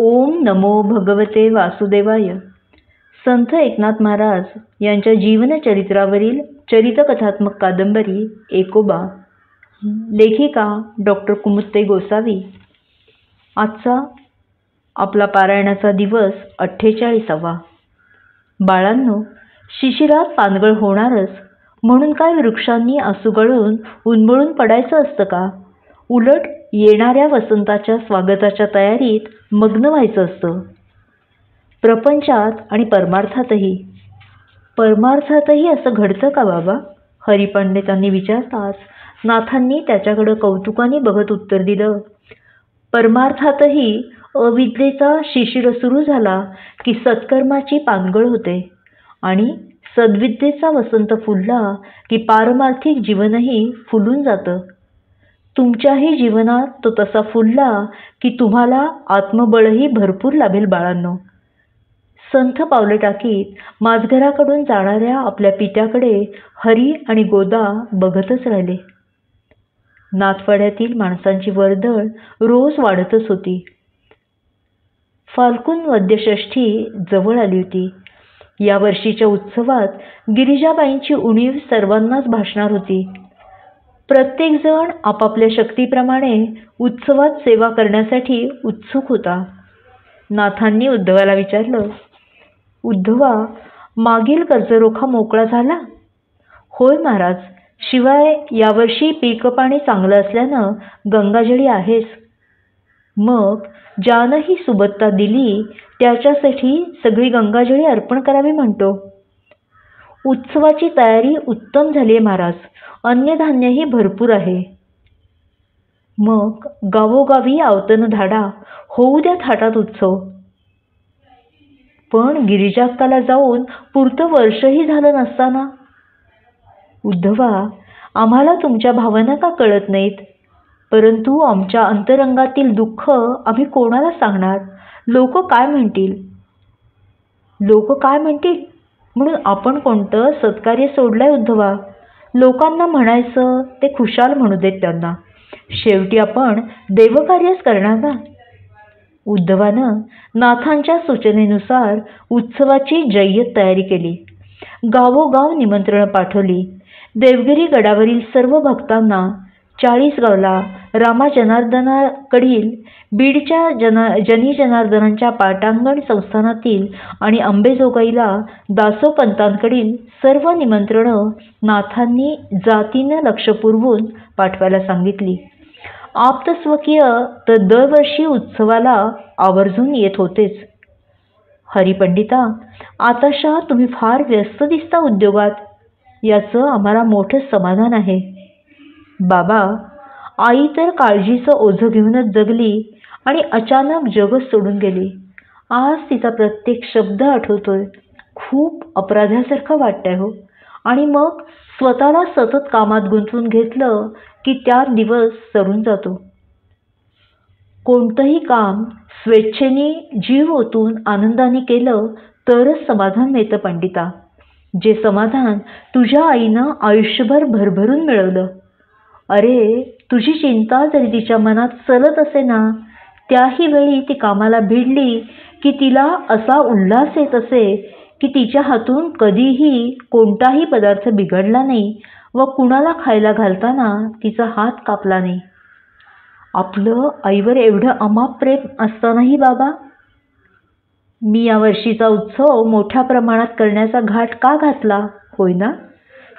ओम नमो भगवते वासुदेवाय. संत एकनाथ महाराज यांच्या जीवनचरित्रावरील चरितकथात्मक कादंबरी एकोबा. लेखिका डॉक्टर कुमुत्ते गोसावी. आजचा आपला पारायणाचा दिवस अठ्ठेचाळीसावा. बाळांनो शिशिरात पानगळ होणारच म्हणून काय वृक्षांनी आसुगळून उन्मळून पडायचं असतं का? उलट येणाऱ्या वसंताच्या स्वागताच्या तयारीत मग्न व्हायचं असतं. प्रपंचात आणि परमार्थातही. परमार्थातही असं घडतं का बाबा? हरिपंडितांनी विचारताच नाथांनी त्याच्याकडं कौतुकाने बघत उत्तर दिलं. परमार्थातही अविद्येचा शिशिर सुरू झाला की सत्कर्माची पानगळ होते आणि सद्विद्येचा वसंत फुलला की पारमार्थिक जीवनही फुलून जातं. तुमच्याही जीवनात तो तसा फुलला की तुम्हाला आत्मबळही भरपूर लाभेल बाळांनो. संथ पावलं टाकीत माझघराकडून जाणाऱ्या आपल्या पित्याकडे हरी आणि गोदा बघतच राहिले. नाथवाड्यातील माणसांची वर्दळ रोज वाढतच होती. फाल्गुन वद्यषष्ठी जवळ आली होती. या वर्षीच्या उत्सवात गिरिजाबाईंची उणीव सर्वांनाच भासणार होती. प्रत्येकजण आपापल्या शक्तीप्रमाणे उत्सवात सेवा करण्यासाठी उत्सुक होता. नाथांनी उद्धवाला विचारलं उद्धवा मागील कर्जरोखा मोकळा झाला? होय महाराज शिवाय यावर्षी पीक पाणी चांगलं असल्यानं गंगाजळी आहेच मग ज्यानं ही सुबत्ता दिली त्याच्यासाठी सगळी गंगाजळी अर्पण करावी म्हणतो. उत्सवाची तयारी उत्तम झाली आहे महाराज. अन्नधान्यही भरपूर आहे. मग गावोगावी आवतन धाडा होऊ द्या थाटात उत्सव. पण गिरिजाक्काला जाऊन पुरतं वर्षही झालं नसताना? उद्धवा आम्हाला तुमच्या भावना का कळत नाहीत? परंतु आमच्या अंतरंगातील दुःख आम्ही कोणाला सांगणार? लोक काय म्हणतील? लोक काय म्हणतील? म्हणून आपण कोणतं सत्कार्य सोडलंय उद्धवा? लोकांना म्हणायचं ते खुशाल म्हणू देत त्यांना. शेवटी आपण देवकार्यच करणार ना? उद्धवानं नाथांच्या सूचनेनुसार उत्सवाची जय्यत तयारी केली. गावोगाव निमंत्रणं पाठवली. देवगिरी गडावरील सर्व भक्तांना चाळीसगावला रामा जनार्दनाकडील बीडच्या जना जनी जनार्दनांच्या पाटांगण संस्थानातील आणि अंबेजोगाईला दासोपंतांकडील सर्व निमंत्रणं नाथांनी जातीनं लक्ष पुरवून पाठवायला सांगितली. आप्तस्वकीय तर दरवर्षी उत्सवाला आवर्जून येत होतेच. हरिपंडिता आताशा तुम्ही फार व्यस्त दिसता उद्योगात. याचं आम्हाला मोठं समाधान आहे. बाबा आई तर काळजीचं ओझं घेऊनच जगली आणि अचानक जगच सोडून गेली. आज तिचा प्रत्येक शब्द आठवतोय. खूप अपराध्यासारखं वाटतंय हो. आणि मग स्वतःला सतत कामात गुंतवून घेतलं की त्यात दिवस सरून जातो. कोणतंही काम स्वेच्छेने जीव ओतून आनंदाने केलं तरच समाधान मिळतं पंडिता. जे समाधान तुझ्या आईनं आयुष्यभर भरभरून मिळवलं. अरे तुझी चिंता जरी तिच्या मनात चलत असे ना त्याही वेळी ती कामाला भिडली की तिला असा उल्हास येत असे की तिच्या हातून कधीही कोणताही पदार्थ बिघडला नाही व कुणाला खायला घालताना तिचा हात कापला नाही. आपलं आईवर एवढं अमाप प्रेम असतानाही बाबा मी या वर्षीचा उत्सव मोठ्या प्रमाणात करण्याचा घाट का घातला होय ना?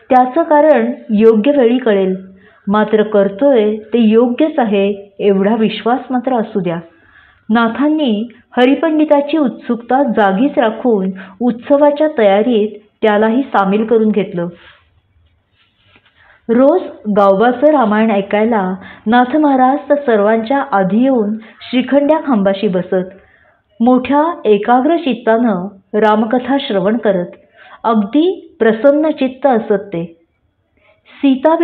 त्याचं कारण योग्य वेळी कळेल. मात्र करतोय ते योग्यच आहे एवढा विश्वास मात्र असू द्या. नाथांनी हरिपंडिताची उत्सुकता जागीच राखून उत्सवाच्या तयारीत त्यालाही सामील करून घेतलं. रोज गावबाचं रामायण ऐकायला नाथ महाराज तर सर्वांच्या आधी येऊन श्रीखंड्या खांबाशी बसत. मोठ्या एकाग्र चित्तानं रामकथा श्रवण करत. अगदी प्रसन्न चित्त असत ते. सीता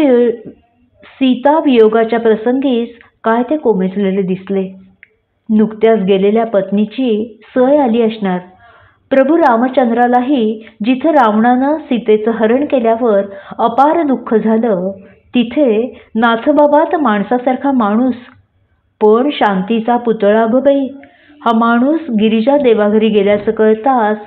सीता वियोगाच्या प्रसंगीच काय ते कोमेजलेले दिसले. नुकत्याच गेलेल्या पत्नीची सय आली असणार. प्रभू रामचंद्रालाही जिथे रावणानं सीतेचं हरण केल्यावर अपार दुःख झालं तिथे नाथबाबात तर माणसासारखा माणूस. पण शांतीचा पुतळा ग बाई हा माणूस गिरिजा देवाघरी गेल्याचं कळताच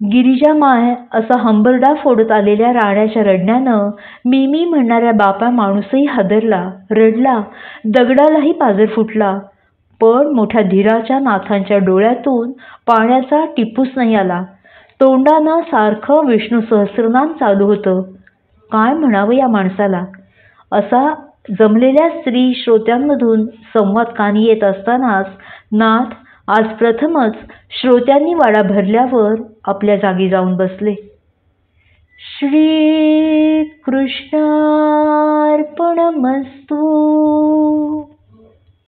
गिरिजा माय असा हंबरडा फोडत आलेल्या राण्याच्या रडण्यानं मी मी म्हणणाऱ्या बापा माणूसही हादरला रडला दगडालाही पाजर फुटला. पण मोठ्या धीराच्या नाथांच्या डोळ्यातून पाण्याचा टिपूस नाही आला. तोंडानं सारखं विष्णू सहस्रनाम चालू होतं. काय म्हणावं या माणसाला? असा जमलेल्या स्त्री श्रोत्यांमधून संवाद कानी येत असतानाच नाथ आज प्रथमच श्रोत्यांनी वाडा भरल्यावर आपल्या जागी जाऊन बसले. श्री कृष्णार्पणमस्तू